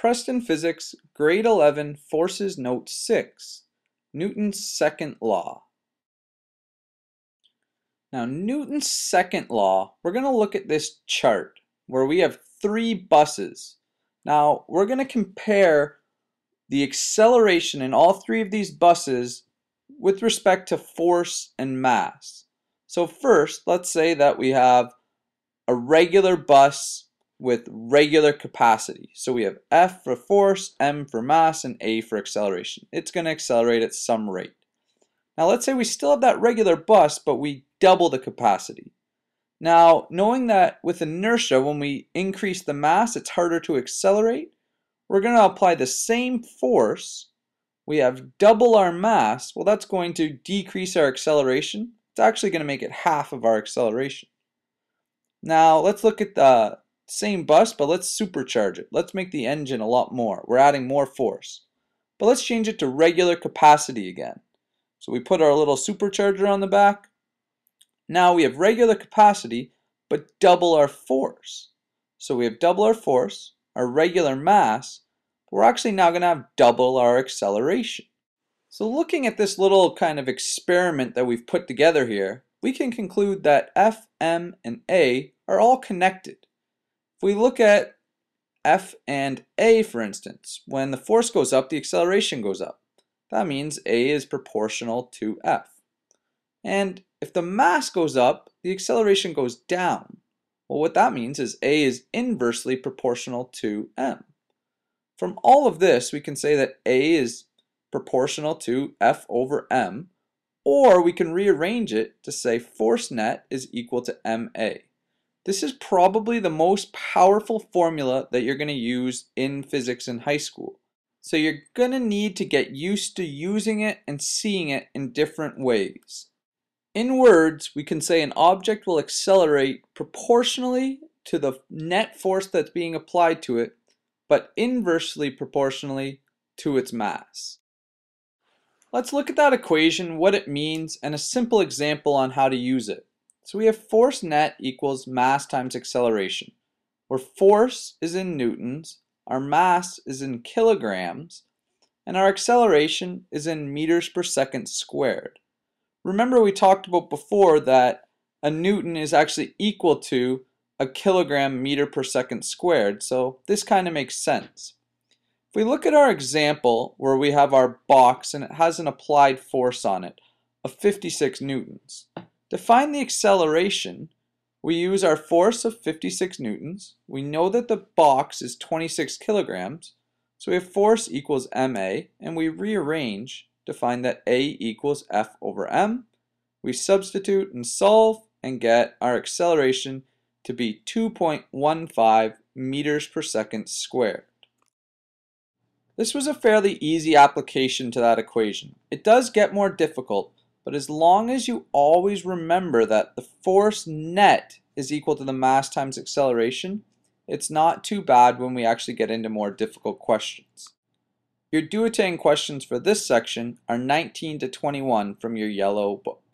Preston Physics, Grade 11, Forces Note 6, Newton's second law. Now, Newton's second law, we're going to look at this chart where we have three buses. Now, we're going to compare the acceleration in all three of these buses with respect to force and mass. So first, let's say that we have a regular bus with regular capacity. So we have F for force, M for mass, and A for acceleration. It's going to accelerate at some rate. Now let's say we still have that regular bus, but we double the capacity. Now, knowing that with inertia, when we increase the mass, it's harder to accelerate, we're going to apply the same force. We have double our mass. Well, that's going to decrease our acceleration. It's actually going to make it half of our acceleration. Now, let's look at the same bus, but let's supercharge it. Let's make the engine a lot more. We're adding more force. But let's change it to regular capacity again. So we put our little supercharger on the back. Now we have regular capacity, but double our force. So we have double our force, our regular mass, we're actually now going to have double our acceleration. So looking at this little kind of experiment that we've put together here, we can conclude that F, M, and A are all connected. If we look at F and A, for instance, when the force goes up, the acceleration goes up. That means A is proportional to F. And if the mass goes up, the acceleration goes down. Well, what that means is A is inversely proportional to M. From all of this, we can say that A is proportional to F over M, or we can rearrange it to say force net is equal to MA. This is probably the most powerful formula that you're going to use in physics in high school. So you're going to need to get used to using it and seeing it in different ways. In words, we can say an object will accelerate proportionally to the net force that's being applied to it, but inversely proportionally to its mass. Let's look at that equation, what it means, and a simple example on how to use it. So we have force net equals mass times acceleration, where force is in newtons, our mass is in kilograms, and our acceleration is in meters per second squared. Remember we talked about before that a newton is actually equal to a kilogram meter per second squared, so this kind of makes sense. If we look at our example where we have our box and it has an applied force on it of 56 newtons, to find the acceleration, we use our force of 56 newtons. We know that the box is 26 kilograms, so we have force equals ma, and we rearrange to find that a equals f over m. We substitute and solve and get our acceleration to be 2.15 meters per second squared. This was a fairly easy application to that equation. It does get more difficult, but as long as you always remember that the force net is equal to the mass times acceleration, it's not too bad when we actually get into more difficult questions. Your Duotang questions for this section are 19 to 21 from your yellow book.